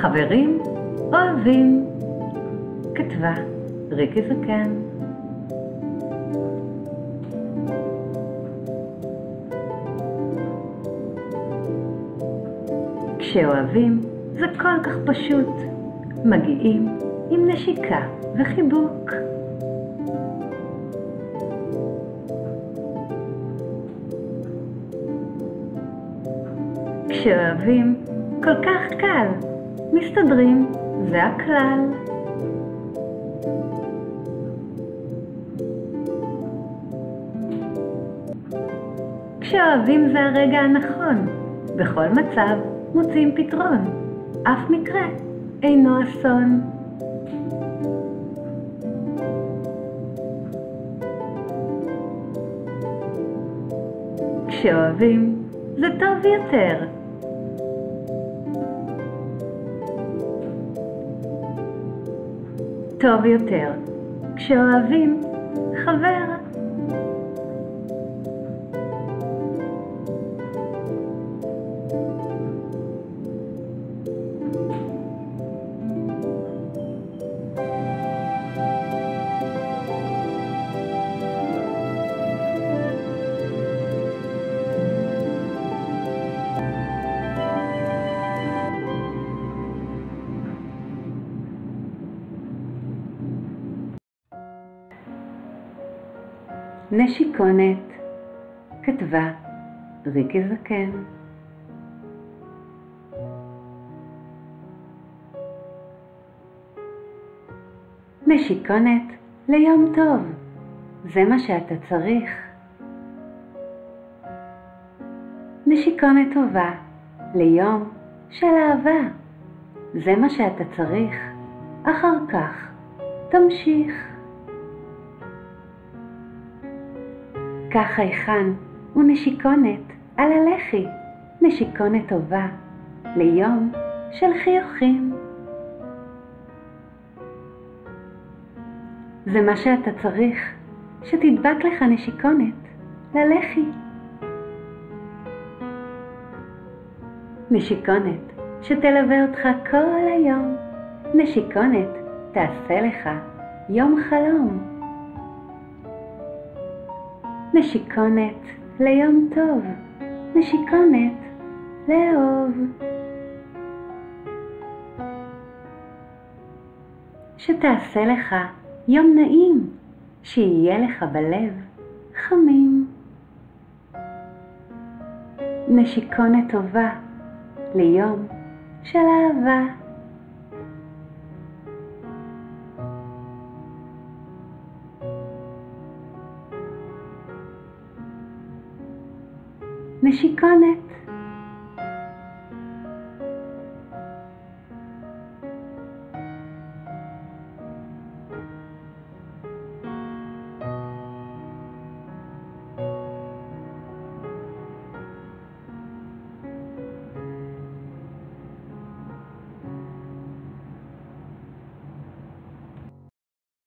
חברים אוהבים, כתבה ריקי זקן. כשאוהבים זה כל כך פשוט, מגיעים עם נשיקה וחיבוק. כשאוהבים כל כך קל, מסתדרים, זה הכלל. כשאוהבים זה הרגע הנכון, בכל מצב מוצאים פתרון, אף מקרה אינו אסון. כשאוהבים זה טוב יותר. טוב יותר כשאוהבים חבר. נשיקונת, כתבה ריקי זקן. נשיקונת ליום טוב, זה מה שאתה צריך. נשיקונת טובה ליום של אהבה, זה מה שאתה צריך. אחר כך תמשיך. קח חייכן ונשיקונת על הלחי, נשיקונת טובה, ליום של חיוכים. זה מה שאתה צריך, שתדבק לך נשיקונת ללחי. נשיקונת שתלווה אותך כל היום, נשיקונת תעשה לך יום חלום. נשיקונת ליום טוב, נשיקונת לאהוב. שתעשה לך יום נעים, שיהיה לך בלב חמים. נשיקונת טובה ליום של אהבה. נשיקונת